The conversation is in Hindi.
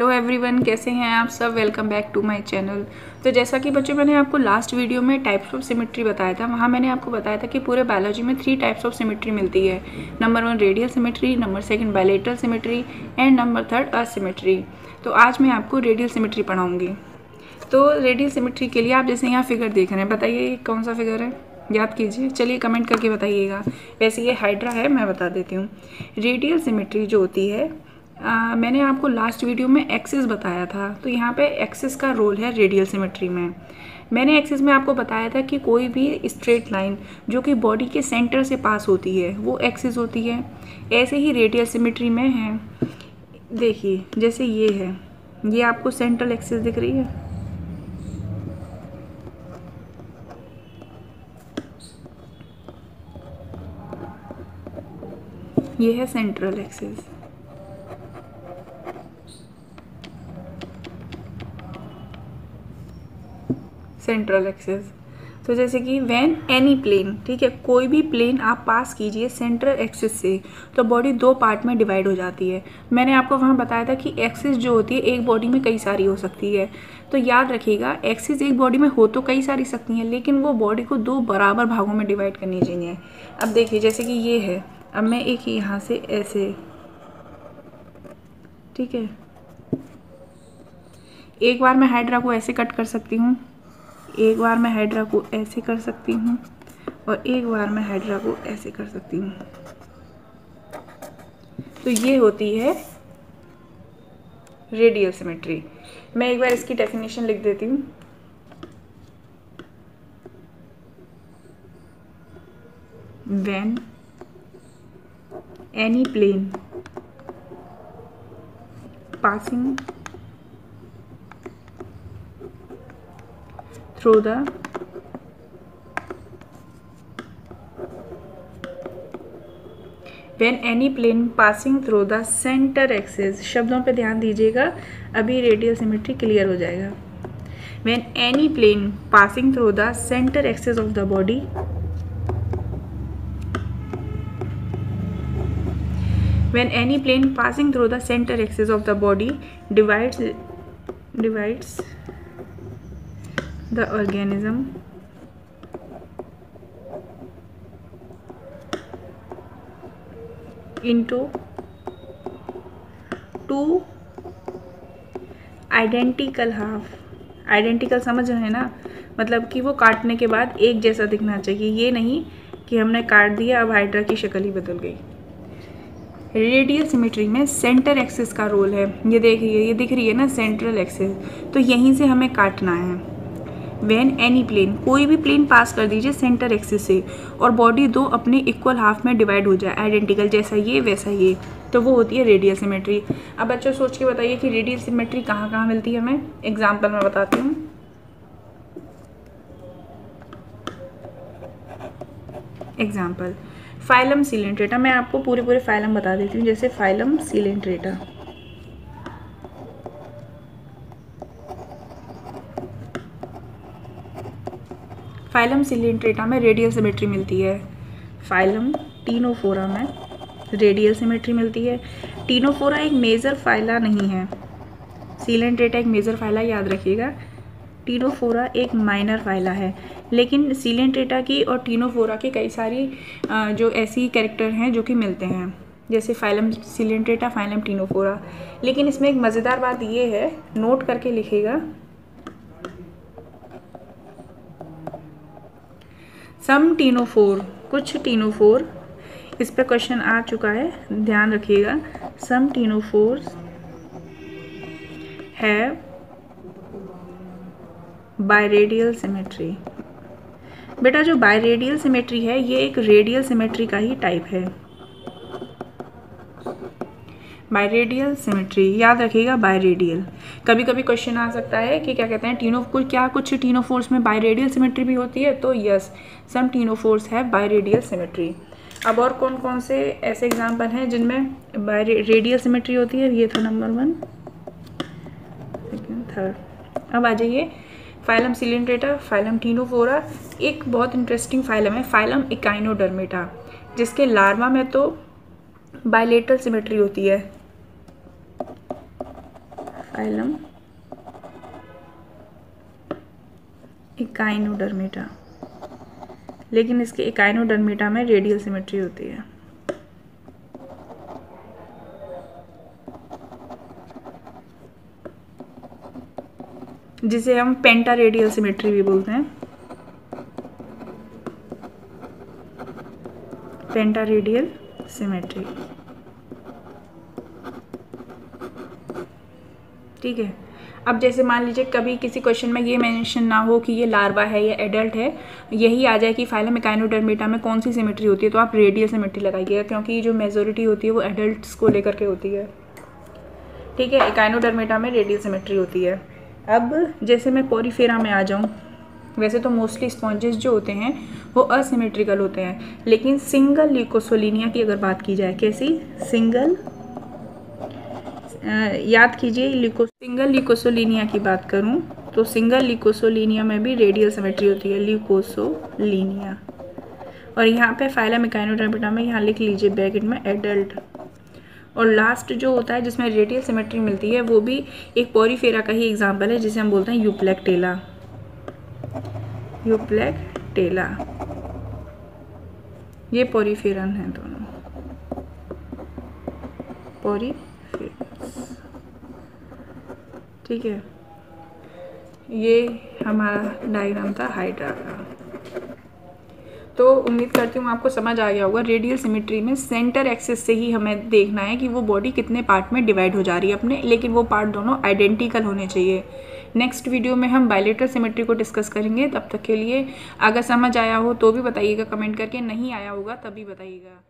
हेलो एवरीवन, कैसे हैं आप सब? Welcome back to my channel तो जैसा कि बच्चों, मैंने आपको लास्ट वीडियो में टाइप्स ऑफ़ सिमेट्री बताया था, वहाँ मैंने आपको बताया था कि पूरे बायोलॉजी में थ्री टाइप्स ऑफ़ सिमेट्री मिलती है. Number one radial symmetry number second bilateral symmetry and number third asymmetry तो आज मैं आपको रेडियल सिमेट्री पढ़ाऊँगी. तो रेडियल सिमेट्री के लिए आप जैसे यहाँ फिगर देख रहे हैं, बताइए कौन सा फिगर है? याद कीजिए, चलिए कमेंट करके बताइएगा. वैसे ये हाइड्रा है, मैं बता देती हूँ. रेडियल सिमेट्री जो होती है आ, मैंने आपको लास्ट वीडियो में एक्सिस बताया था। तो यहाँ पे एक्सिस का रोल है रेडियल सिमेट्री में। मैंने एक्सिस में आपको बताया था कि कोई भी स्ट्रेट लाइन जो कि बॉडी के सेंटर से पास होती है वो एक्सिस होती है। ऐसे ही रेडियल सिमेट्री में है। देखिए जैसे ये है। ये आपको सेंट्रल एक्सिस दिख रही है। ये है सेंट्रल एक्सिस सेंट्रल एक्सेस तो जैसे कि व्हेन एनी प्लेन ठीक है, कोई भी प्लेन आप पास कीजिए सेंट्रल एक्सिस से तो बॉडी दो पार्ट में डिवाइड हो जाती है। मैंने आपको वहाँ बताया था कि एक्सिस जो होती है, एक बॉडी में कई सारी हो सकती है। तो याद रखिएगा एक्सिस एक बॉडी में हो तो कई सारी सकती हैं, लेकिन वो बॉडी को दो बराबर भागों में डिवाइड करनी चाहिए। अब देखिए, जैसे कि ये है, अब मैं एक यहाँ से ऐसे, ठीक है, एक बार मैं हाइड्रा को ऐसे कट कर सकती हूँ। एक बार मैं हाइड्रा को ऐसे कर सकती हूँ और एक बार मैं हाइड्रा को ऐसे कर सकती हूँ। तो ये होती है रेडियल सिमेट्री मैं एक बार इसकी डेफिनेशन लिख देती हूँ। When any plane passing through the when any plane passing through the center axis शब्दों पे ध्यान दीजिएगा अभी रेडियल सिमेट्री क्लियर हो जाएगा when any plane passing through the center axis of the body when any plane passing through the center axis of the body divides divides the organism. Into two identical half identical समझ रहे हैं ना? मतलब कि वो काटने के बाद एक जैसा दिखना चाहिए। ये नहीं कि हमने काट दिया, अब हाइड्रा की शक्ल ही बदल गई। रेडियल सिमेट्री में सेंटर एक्सिस का रोल है। ये देखिए ये दिख रही है ना सेंट्रल एक्सिस तो यहीं से हमें काटना है। वैन एनी प्लेन कोई भी प्लेन पास कर दीजिए सेंटर एक्सिस से, और बॉडी दो अपने इक्वल हाफ़ में डिवाइड हो जाए आइडेंटिकल जैसा ये, वैसा ये। तो वो होती है रेडियल सिमेट्री अब बच्चों, सोच के बताइए कि रेडियल सिमेट्री कहाँ कहाँ मिलती है हमें? एग्ज़ाम्पल मैं बताती हूँ। एग्ज़ाम्पल फाइलम सिलेंट्रेटा मैं आपको पूरे पूरे फाइलम बता देती हूँ, जैसे फाइलम सिलेंट्रेटा फाइलम सिलेंट्रेटा में रेडियल सिमेट्री मिलती है। फाइलम टीनोफोरा में रेडियल सिमेट्री मिलती है। टीनोफोरा एक मेजर फाइला नहीं है। सिलेंट्रेटा एक मेजर फाइला याद रखिएगा। टीनोफोरा एक माइनर फाइला है। लेकिन सिलेंट्रेटा की और टीनोफोरा की कई सारी जो ऐसी कैरेक्टर हैं जो कि मिलते हैं। जैसे फाइलम सिलेंट्रेटा, फाइलम टीनोफोरा लेकिन इसमें एक मज़ेदार बात ये है, नोट करके लिखेगा सम टीनोफोर कुछ टीनोफोर इस पर क्वेश्चन आ चुका है, ध्यान रखिएगा। सम है बायरेडियल सिमेट्री बेटा, जो बायरेडियल सिमेट्री है, ये एक रेडियल सिमेट्री का ही टाइप है। बायरेडियल सिमेट्री याद रखिएगा बायरेडियल कभी कभी क्वेश्चन आ सकता है कि क्या कहते हैं, टीनो कुछ, क्या कुछ टीनोफोर्स में बायरेडियल सिमेट्री भी होती है? तो यस सम टीनोफोर्स है बायरेडियल सिमेट्री अब और कौन कौन से ऐसे एग्ज़ाम्पल हैं जिनमें बाय रेडियल सिमेट्री होती है? ये था नंबर वन थर्ड अब आ जाइए। फाइलम सिलेंड्रेटा फाइलम टीनोफोरा एक बहुत इंटरेस्टिंग फाइलम है फाइलम इकाइनोडर्मेटा जिसके लार्वा में तो बायलेटरल सिमेट्री होती है। Phylum Echinodermata. लेकिन इसके इकाइनोडर्मिटा में रेडियल सिमेट्री होती है। जिसे हम पेंटा रेडियल सिमेट्री भी बोलते हैं। Penta radial symmetry. ठीक है? अब जैसे मान लीजिए कभी किसी क्वेश्चन में ये मेंशन ना हो कि ये लार्वा है, या एडल्ट है, यही आ जाए कि फाइलम एकाइनोडर्मेटा में कौन सी सिमेट्री होती है तो आप रेडियल सिमेट्री लगाइएगा, क्योंकि जो मेजोरिटी होती है वो एडल्ट को लेकर के होती है। ठीक है? एकाइनोडर्मेटा में रेडियल सिमेट्री होती है। अब जैसे मैं पोरीफेरा में आ जाऊँ, वैसे तो मोस्टली स्पॉन्जेस जो होते हैं, वो असिमेट्रिकल होते हैं, लेकिन सिंगल लिकोसोलिनिया की अगर बात की जाए, कैसी? सिंगल याद कीजिए, लिको सिंगल लिकोसोलिनिया की बात करूँ तो सिंगल लिकोसोलिनिया में भी रेडियल सिमेट्री होती है लिकोसोलिनिया और यहाँ पे फाइला मिकाइनोट्रापिटा में यहाँ लिख लीजिए ब्रैकेट में एडल्ट और लास्ट जो होता है, जिसमें रेडियल सिमेट्री मिलती है, वो भी एक पोरीफेरा का ही एग्ज़ाम्पल है, जिसे हम बोलते हैं यूप्लेक्टेला यूप्लेक्टेला ये पोरीफेरन है दोनों। पोरीफेरस ठीक है। ये हमारा डायग्राम था हाइड्रा का। तो उम्मीद करती हूँ आपको समझ आ गया होगा रेडियल सिमेट्री में सेंटर एक्सिस से ही हमें देखना है कि वो बॉडी कितने पार्ट में डिवाइड हो जा रही है अपने, लेकिन वो पार्ट दोनों आइडेंटिकल होने चाहिए। नेक्स्ट वीडियो में हम बायलेटर सिमेट्री को डिस्कस करेंगे, तब तक के लिए अगर समझ आया हो तो भी बताइएगा कमेंट करके, नहीं आया होगा तभी बताइएगा।